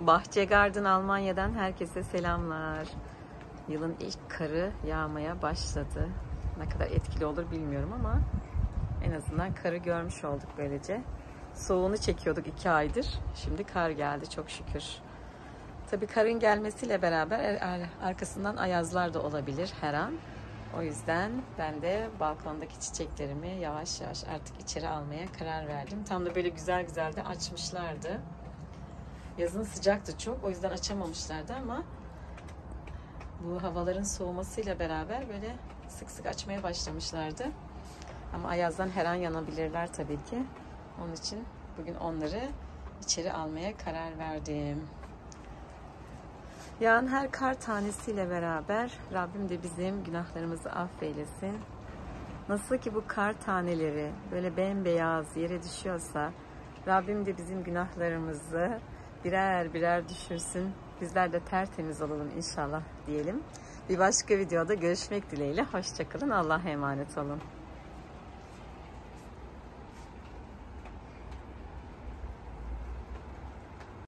Bahçe Garden Almanya'dan herkese selamlar. Yılın ilk karı yağmaya başladı. Ne kadar etkili olur bilmiyorum ama en azından karı görmüş olduk böylece. Soğuğunu çekiyorduk iki aydır. Şimdi kar geldi çok şükür. Tabii karın gelmesiyle beraber er- er- arkasından ayazlar da olabilir her an. O yüzden ben de balkondaki çiçeklerimi yavaş yavaş artık içeri almaya karar verdim. Tam da böyle güzel güzel de açmışlardı. Yazın sıcaktı çok o yüzden açamamışlardı ama bu havaların soğumasıyla beraber böyle sık sık açmaya başlamışlardı. Ama ayazdan her an yanabilirler tabii ki. Onun için bugün onları içeri almaya karar verdim. Yağan her kar tanesiyle beraber Rabbim de bizim günahlarımızı affeylesin. Nasıl ki bu kar taneleri böyle bembeyaz yere düşüyorsa Rabbim de bizim günahlarımızı birer birer düşürsün. Bizler de tertemiz olalım inşallah diyelim. Bir başka videoda görüşmek dileğiyle. Hoşçakalın. Allah'a emanet olun.